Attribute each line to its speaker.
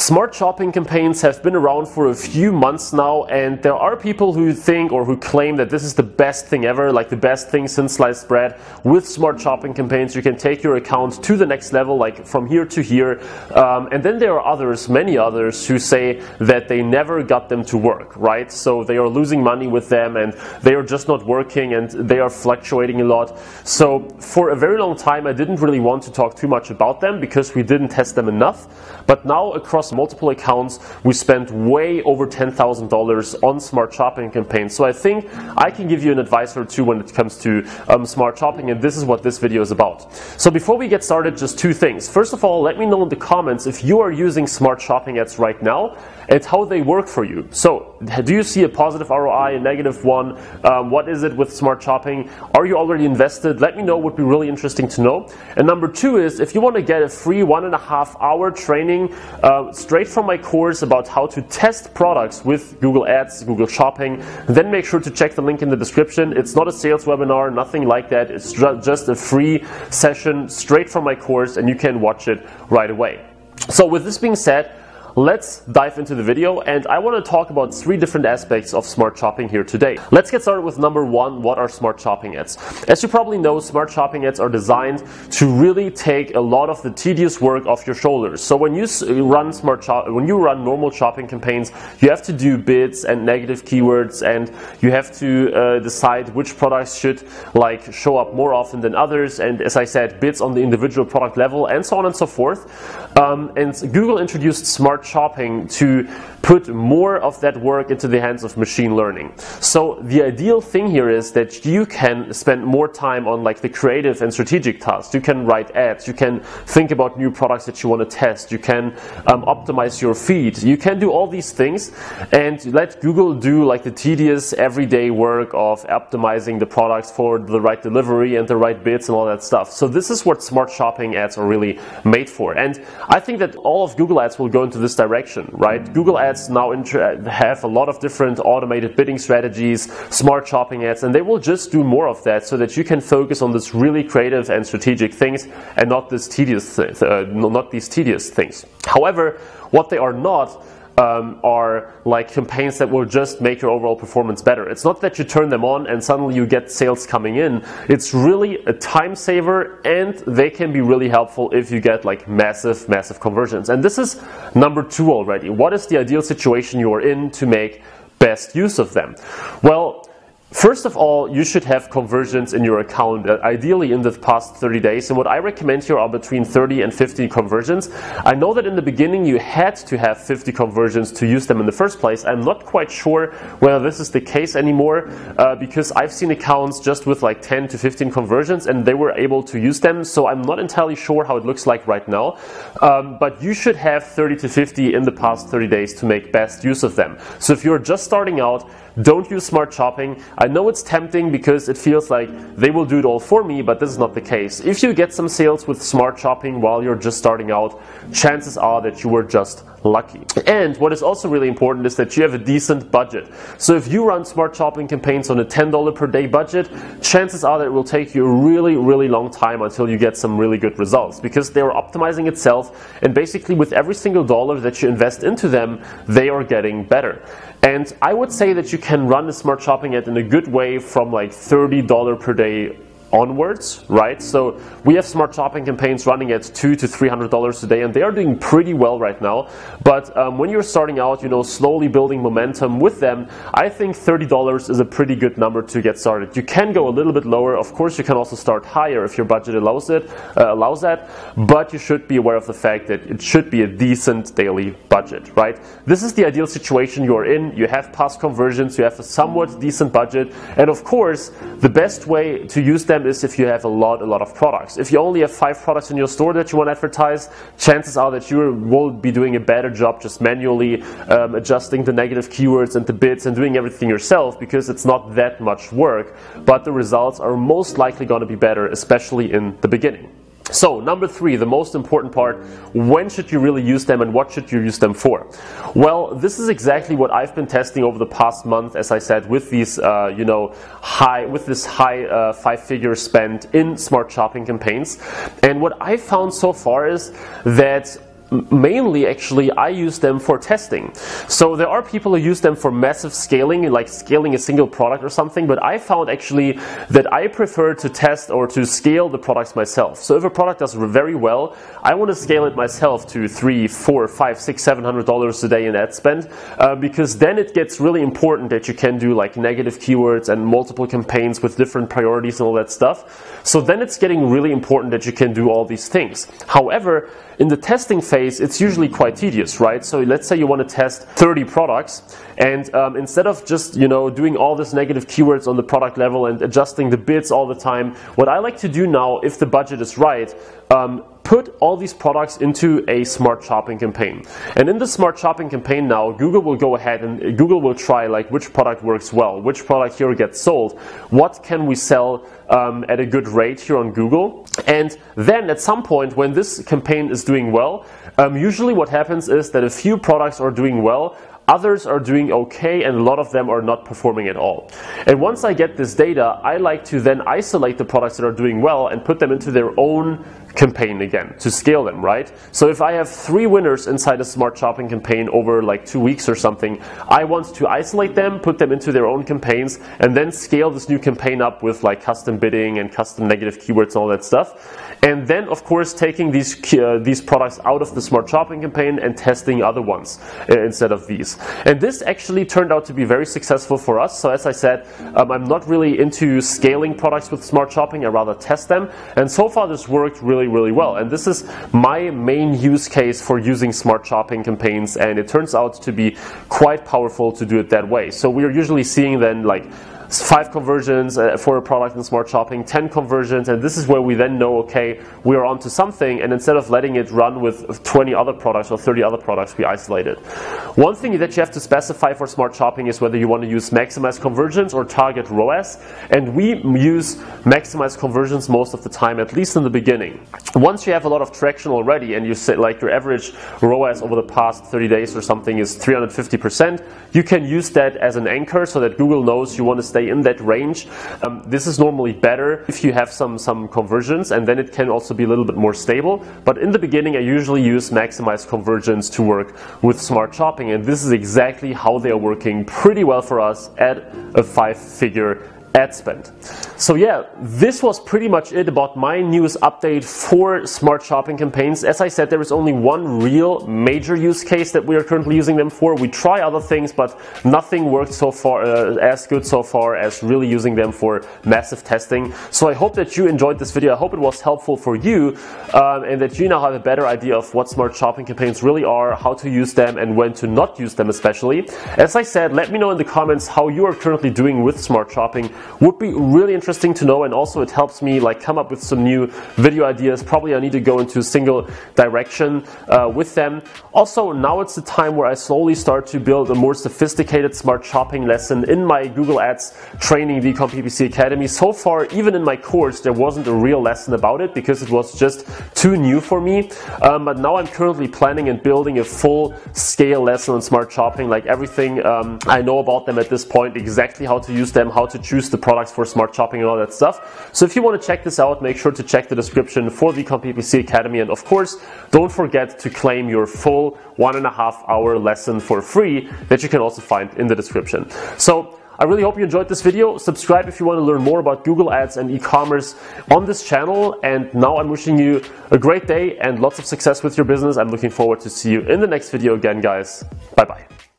Speaker 1: Smart shopping campaigns have been around for a few months now, and there are people who think or who claim that this is the best thing ever, like the best thing since sliced bread. With smart shopping campaigns, you can take your account to the next level, like from here to here. Um, and then there are others, many others, who say that they never got them to work, right? So they are losing money with them and they are just not working and they are fluctuating a lot. So for a very long time, I didn't really want to talk too much about them because we didn't test them enough. But now across multiple accounts, we spent way over $10,000 on smart shopping campaigns. So I think I can give you an advice or two when it comes to um, smart shopping, and this is what this video is about. So before we get started, just two things. First of all, let me know in the comments if you are using smart shopping ads right now and how they work for you. So do you see a positive ROI, a negative one? Um, what is it with smart shopping? Are you already invested? Let me know, would be really interesting to know. And number two is if you want to get a free one and a half hour training uh, straight from my course about how to test products with Google Ads, Google Shopping, then make sure to check the link in the description. It's not a sales webinar, nothing like that. It's just a free session straight from my course and you can watch it right away. So with this being said, Let's dive into the video and I want to talk about three different aspects of smart shopping here today. Let's get started with number one, what are smart shopping ads? As you probably know, smart shopping ads are designed to really take a lot of the tedious work off your shoulders. So when you run smart shop, when you run normal shopping campaigns, you have to do bids and negative keywords and you have to uh, decide which products should like show up more often than others and as I said, bids on the individual product level and so on and so forth. Um, and Google introduced smart start shopping to put more of that work into the hands of machine learning. So the ideal thing here is that you can spend more time on like the creative and strategic tasks. You can write ads, you can think about new products that you want to test, you can um, optimize your feed, you can do all these things and let Google do like the tedious everyday work of optimizing the products for the right delivery and the right bids and all that stuff. So this is what smart shopping ads are really made for. And I think that all of Google ads will go into this direction, right? Google Ads now have a lot of different automated bidding strategies, smart shopping ads, and they will just do more of that so that you can focus on this really creative and strategic things and not this tedious, uh, not these tedious things. However, what they are not um, are like campaigns that will just make your overall performance better. It's not that you turn them on and suddenly you get sales coming in. It's really a time saver and they can be really helpful if you get like massive, massive conversions. And this is number two already. What is the ideal situation you are in to make best use of them? Well, First of all, you should have conversions in your account, uh, ideally in the past 30 days. And what I recommend here are between 30 and 50 conversions. I know that in the beginning you had to have 50 conversions to use them in the first place. I'm not quite sure whether this is the case anymore uh, because I've seen accounts just with like 10 to 15 conversions and they were able to use them. So I'm not entirely sure how it looks like right now. Um, but you should have 30 to 50 in the past 30 days to make best use of them. So if you're just starting out, don't use smart shopping. I know it's tempting because it feels like they will do it all for me, but this is not the case. If you get some sales with smart shopping while you're just starting out, chances are that you were just lucky. And what is also really important is that you have a decent budget. So if you run smart shopping campaigns on a $10 per day budget, chances are that it will take you a really, really long time until you get some really good results because they are optimizing itself and basically with every single dollar that you invest into them, they are getting better. And I would say that you can run a smart shopping ad in a good way from like $30 per day onwards, right? So we have smart shopping campaigns running at two to three hundred dollars a day, and they are doing pretty well right now. But um, when you're starting out, you know, slowly building momentum with them, I think thirty dollars is a pretty good number to get started. You can go a little bit lower. Of course, you can also start higher if your budget allows it, uh, allows that. But you should be aware of the fact that it should be a decent daily budget, right? This is the ideal situation you're in. You have past conversions, you have a somewhat decent budget, and of course, the best way to use them is if you have a lot, a lot of products. If you only have five products in your store that you want to advertise, chances are that you will be doing a better job just manually um, adjusting the negative keywords and the bids and doing everything yourself because it's not that much work, but the results are most likely going to be better, especially in the beginning. So, number three, the most important part when should you really use them and what should you use them for? Well, this is exactly what I've been testing over the past month, as I said, with these, uh, you know, high, with this high uh, five figure spend in smart shopping campaigns. And what I found so far is that mainly actually I use them for testing. So there are people who use them for massive scaling, like scaling a single product or something, but I found actually that I prefer to test or to scale the products myself. So if a product does very well, I want to scale it myself to three, four, five, six, seven hundred dollars a day in ad spend, uh, because then it gets really important that you can do like negative keywords and multiple campaigns with different priorities and all that stuff. So then it's getting really important that you can do all these things. However, in the testing phase, it's usually quite tedious, right? So let's say you want to test 30 products, and um, instead of just you know doing all this negative keywords on the product level and adjusting the bids all the time, what I like to do now, if the budget is right, um, put all these products into a smart shopping campaign. And in the smart shopping campaign now, Google will go ahead and Google will try like which product works well, which product here gets sold, what can we sell um, at a good rate here on Google. And then at some point when this campaign is doing well, um, usually what happens is that a few products are doing well, Others are doing okay and a lot of them are not performing at all. And once I get this data, I like to then isolate the products that are doing well and put them into their own campaign again to scale them, right? So if I have three winners inside a smart shopping campaign over like two weeks or something, I want to isolate them, put them into their own campaigns, and then scale this new campaign up with like custom bidding and custom negative keywords and all that stuff. And then, of course, taking these uh, these products out of the smart shopping campaign and testing other ones uh, instead of these. And this actually turned out to be very successful for us. So as I said, um, I'm not really into scaling products with smart shopping. I rather test them. And so far, this worked really, really well. And this is my main use case for using smart shopping campaigns. And it turns out to be quite powerful to do it that way. So we are usually seeing then like five conversions uh, for a product in smart shopping, 10 conversions, and this is where we then know, okay, we are onto something, and instead of letting it run with 20 other products or 30 other products, we isolate it. One thing that you have to specify for smart shopping is whether you want to use maximize conversions or target ROAS, and we use maximize conversions most of the time, at least in the beginning. Once you have a lot of traction already, and you say like your average ROAS over the past 30 days or something is 350%, you can use that as an anchor so that Google knows you want to stay in that range. Um, this is normally better if you have some, some conversions and then it can also be a little bit more stable. But in the beginning, I usually use maximize conversions to work with smart shopping and this is exactly how they are working pretty well for us at a five figure ad spend. So yeah, this was pretty much it about my news update for smart shopping campaigns. As I said, there is only one real major use case that we are currently using them for. We try other things, but nothing worked so far uh, as good so far as really using them for massive testing. So I hope that you enjoyed this video. I hope it was helpful for you um, and that you now have a better idea of what smart shopping campaigns really are, how to use them and when to not use them especially. As I said, let me know in the comments how you are currently doing with smart shopping would be really interesting to know and also it helps me like come up with some new video ideas. Probably I need to go into a single direction uh, with them. Also now it's the time where I slowly start to build a more sophisticated smart shopping lesson in my Google Ads training eCom PPC Academy. So far even in my course there wasn't a real lesson about it because it was just too new for me. Um, but now I'm currently planning and building a full scale lesson on smart shopping like everything um, I know about them at this point exactly how to use them how to choose the products for smart shopping and all that stuff. So if you want to check this out, make sure to check the description for the PPC Academy. And of course, don't forget to claim your full one and a half hour lesson for free that you can also find in the description. So I really hope you enjoyed this video. Subscribe if you want to learn more about Google Ads and e-commerce on this channel. And now I'm wishing you a great day and lots of success with your business. I'm looking forward to see you in the next video again, guys. Bye bye.